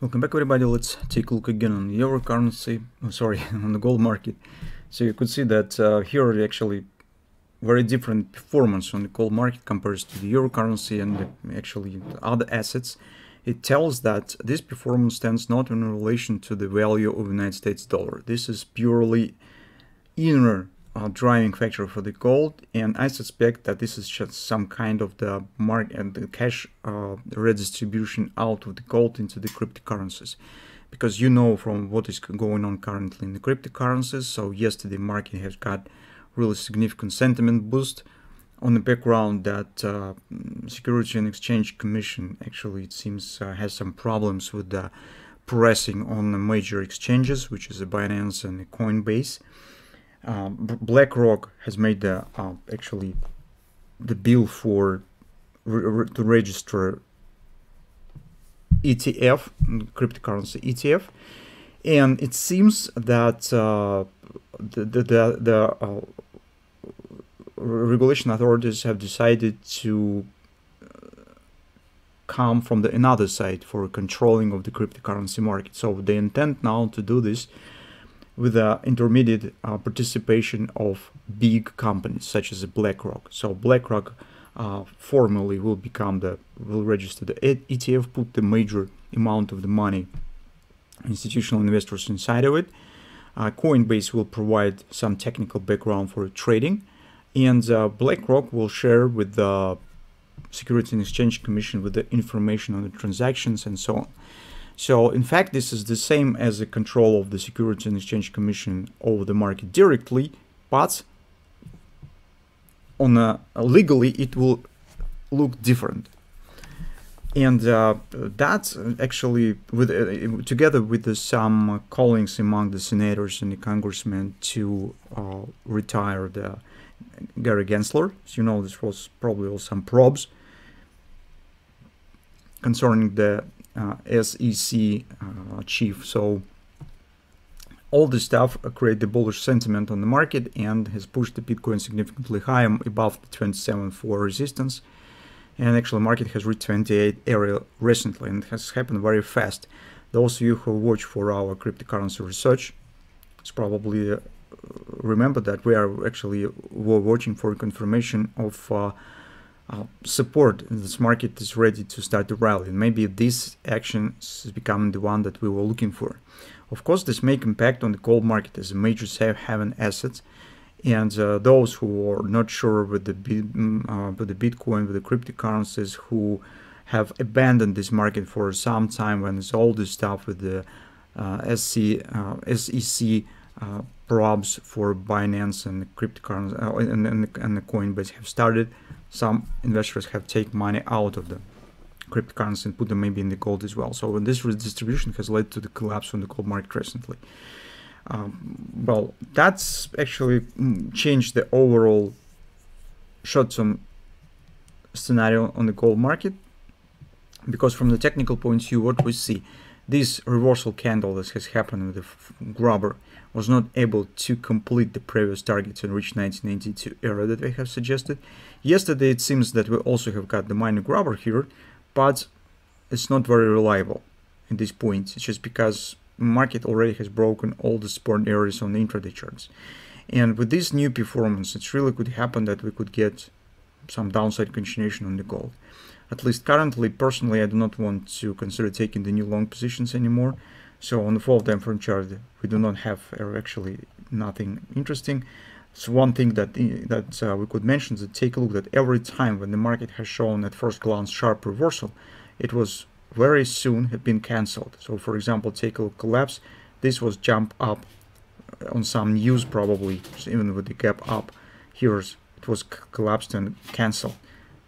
Welcome back everybody, let's take a look again on the euro currency, oh, sorry, on the gold market. So you could see that uh, here actually very different performance on the gold market compares to the euro currency and the, actually other assets. It tells that this performance stands not in relation to the value of United States dollar. This is purely inner uh, driving factor for the gold and I suspect that this is just some kind of the mark and the cash uh, redistribution out of the gold into the cryptocurrencies. Because you know from what is going on currently in the cryptocurrencies so yesterday market has got really significant sentiment boost on the background that uh, Security and Exchange Commission actually it seems uh, has some problems with the pressing on the major exchanges which is the Binance and the Coinbase um, BlackRock has made the uh, actually the bill for re to register ETF, cryptocurrency ETF, and it seems that uh, the the the, the uh, regulation authorities have decided to uh, come from the another side for controlling of the cryptocurrency market. So they intend now to do this with the intermediate uh, participation of big companies such as BlackRock. So BlackRock uh, formally will become the will register the ETF, put the major amount of the money institutional investors inside of it. Uh, Coinbase will provide some technical background for trading, and uh, BlackRock will share with the Securities and Exchange Commission with the information on the transactions and so on. So in fact, this is the same as the control of the Security and Exchange Commission over the market directly, but on a, legally it will look different. And uh, that's actually with uh, together with the, some callings among the senators and the congressmen to uh, retire the Gary Gensler. As you know, this was probably some probes concerning the uh, SEC uh, chief. So all this stuff create the bullish sentiment on the market and has pushed the Bitcoin significantly higher above the 27.4 resistance. And actually, market has reached 28 area recently, and it has happened very fast. Those of you who watch for our cryptocurrency research, it's probably uh, remember that we are actually were watching for confirmation of uh, uh, support this market is ready to start to rally. Maybe this action is becoming the one that we were looking for. Of course this may impact on the gold market as a major safe haven asset and uh, those who are not sure with the mm, uh, with the bitcoin with the cryptocurrencies who have abandoned this market for some time when it's all this stuff with the uh, SC, uh, SEC uh, probes for Binance and the cryptocurrency and, and, and the Coinbase have started some investors have taken money out of the cryptocurrency and put them maybe in the gold as well. So when this redistribution has led to the collapse on the gold market recently. Um, well, that's actually mm, changed the overall short-term scenario on the gold market because from the technical point of view, what we see, this reversal candle that has happened with the grabber was not able to complete the previous targets and reach 1992 era that we have suggested. Yesterday it seems that we also have got the minor grabber here, but it's not very reliable at this point. It's just because market already has broken all the support areas on the intraday charts. And with this new performance, it really could happen that we could get some downside continuation on the gold. At least currently, personally, I do not want to consider taking the new long positions anymore. So on the 4 time frame chart, we do not have uh, actually nothing interesting. So one thing that that uh, we could mention is to take a look that every time when the market has shown at first glance sharp reversal, it was very soon have been cancelled. So for example, take a look collapse. This was jump up on some news probably, even with the gap up. Here's it was collapsed and cancelled.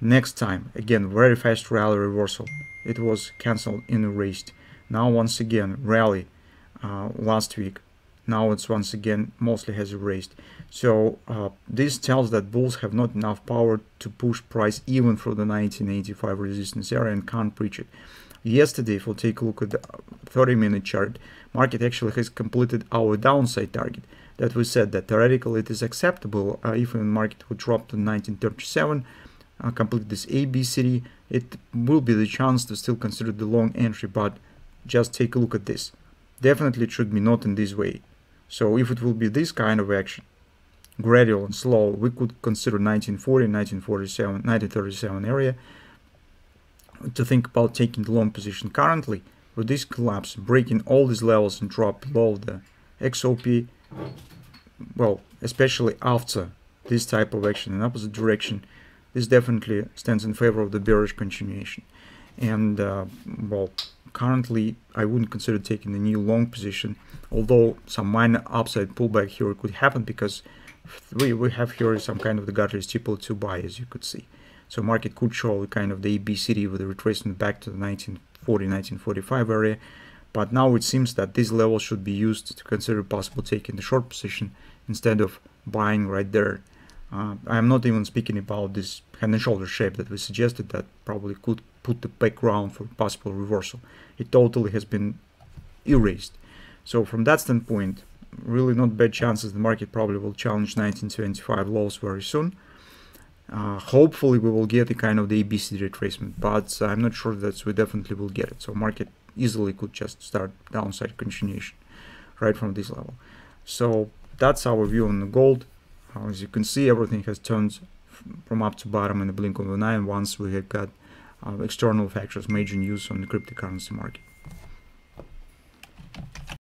Next time, again, very fast rally reversal. It was cancelled and erased. Now once again, rally, uh, last week. Now it's once again mostly has erased. So uh, this tells that bulls have not enough power to push price even through the 1985 resistance area and can't breach it. Yesterday, if we'll take a look at the 30 minute chart, market actually has completed our downside target that we said that theoretically it is acceptable uh, if the market would drop to 1937 uh, complete this ABCD it will be the chance to still consider the long entry but just take a look at this. Definitely it should be not in this way. So if it will be this kind of action gradual and slow we could consider 1940 1947 1937 area to think about taking the long position currently. With this collapse breaking all these levels and drop below the XOP well, especially after this type of action in opposite direction, this definitely stands in favor of the bearish continuation. And uh, well, currently I wouldn't consider taking a new long position, although some minor upside pullback here could happen because we, we have here some kind of the gutter steeple to buy as you could see. So market could show kind of the ABCD with a retracement back to the 1940, 1945 area but now it seems that this level should be used to consider possible taking the short position instead of buying right there. Uh, I'm not even speaking about this head and shoulder shape that we suggested that probably could put the background for possible reversal. It totally has been erased. So from that standpoint, really not bad chances the market probably will challenge 1975 lows very soon. Uh, hopefully we will get a kind of the ABC retracement, but I'm not sure that we definitely will get it. So market easily could just start downside continuation right from this level. So that's our view on the gold. Uh, as you can see, everything has turned from up to bottom in the blink of an eye once we have got uh, external factors, major news on the cryptocurrency market.